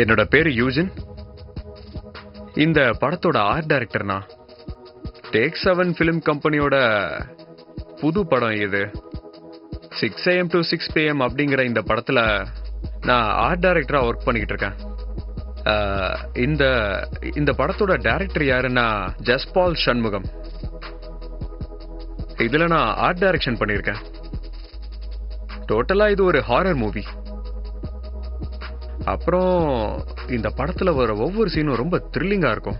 என்னோட பேரு யூஜின். இந்த படத்தோட ஆர்ட் டைரக்டர்னா டேக் செவன் ஃபிலிம் கம்பெனியோட புது படம் இது. Six AM to six PM அப்படிங்கிற இந்த படத்துல நான் ஆர்ட் டைரக்டரா ஒர்க் பண்ணிக்கிட்டு இருக்கேன். இந்த இந்த படத்தோட டைரக்டர் யாருன்னா ஜஸ்பால் சண்முகம் இதுல நான் ஆர்ட் டைரக்ஷன் பண்ணியிருக்கேன். டோட்டலா இது ஒரு ஹாரர் மூவி அப்புறம் இந்த படத்துல வர ஒவ்வொரு சீனும் ரொம்ப த்ரில்லிங்காக இருக்கும்.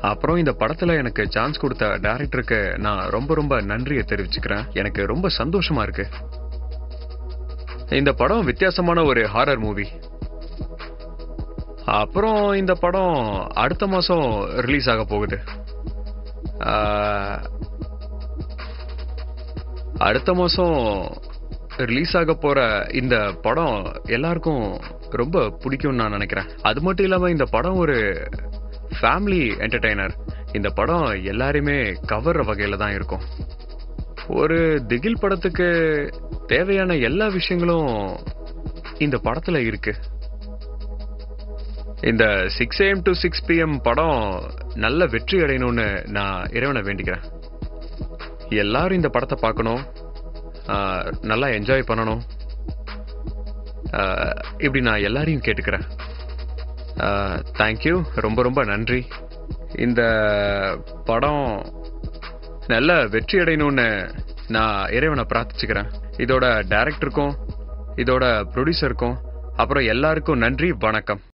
அப்புறம் இந்த படத்துல எனக்கு சான்ஸ் கொடுத்த டேரக்டருக்கு நான் ரொம்ப ரொம்ப நன்றியை தெரிவிச்சுக்கிறேன். எனக்கு ரொம்ப சந்தோஷமா இருக்கு. இந்த படம் வித்தியாசமான ஒரு ஹாரர் மூவி அப்புறம் இந்த படம் அடுத்த மாசம் ரிலீஸ் ஆக போகுது. ஆஹ், அடுத்த மாசம் ரிலீஸ் ஆக போற இந்த படம் எல்லாருக்கும் ரொம்ப பிடிக்கும்னு நான் நினைக்கிறேன். அது மட்டும் இல்லாம இந்த படம் ஒரு ஃபேமிலி என்டர்டைனர் இந்த படம் எல்லாரையுமே கவர்ற வகையில தான் இருக்கும். ஒரு திகில் படத்துக்கு தேவையான எல்லா விஷயங்களும் இந்த படத்துல இருக்கு. இந்த six AM to six PM படம் நல்ல வெற்றி அடையணும்னு நான் இறைவனை வேண்டிக்கிறேன். எல்லாரும் இந்த படத்தை பார்க்கணும். நல்லா என்ஜாய் பண்ணணும். இப்படி நான் எல்லாரையும் கேட்டுக்கிறேன். தேங்க்யூ ரொம்ப ரொம்ப நன்றி. இந்த படம் நல்ல வெற்றி அடையணும்னு நான் இறைவனை பிரார்த்திச்சுக்கிறேன். இதோட டைரக்டருக்கும் இதோட ப்ரொடியூசருக்கும் அப்புறம் எல்லாருக்கும் நன்றி வணக்கம்.